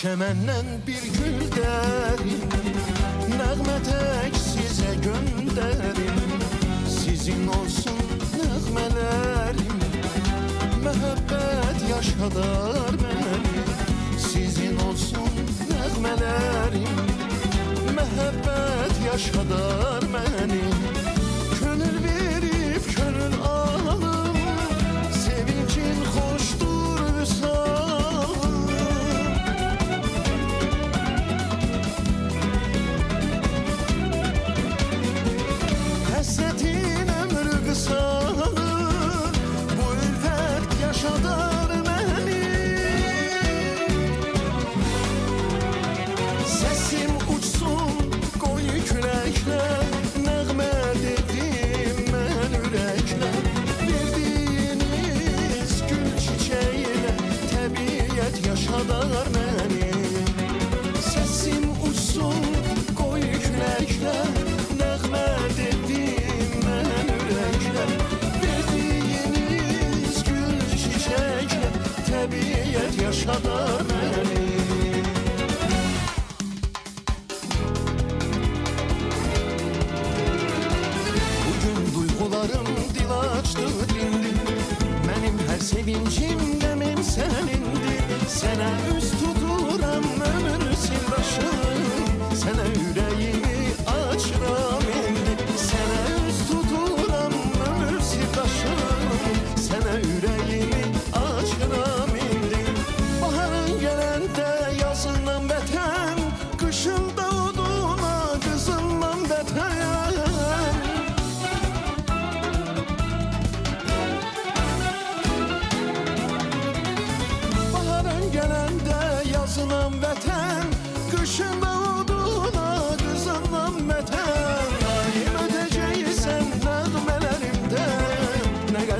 Çemenden bir gül derim Nəğmə tək sizə göndərim Sizin olsun nəğmələrim Məhəbbət yaşadar məni Sizin olsun nəğmələrim Məhəbbət yaşadar məni Yaşadar məni Səsim uçsun qoy küləklə Nəğmə dedim mən ürəklə Verdiyiniz gül çiçəklə Təbiət yaşadar məni Bugün duygularım dil açtı dindi Benim her sevincim demin senindir Sana üst tuturam ömür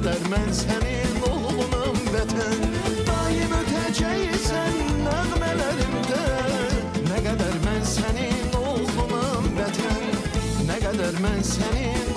qədər mən sənin oğlunam vətən Daim ötəcəksən nəğmələrimdə Nə qədər mən sənin oğlunam vətən Nə qədər mən sənin